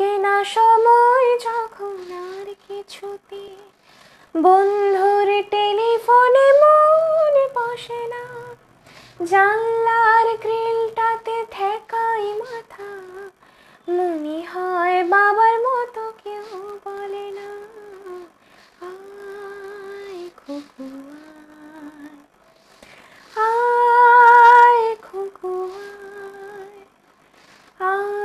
কাটে না সময় যখন আর কিছুতে। বন্ধুর টেলিফোনে মন বসে না। জানলার গ্রিলটাতে ঠেকাই মাথা। মনে হয় বাবার মতো কেউ বলে না। আয় খুকু আয়। খুকু আয়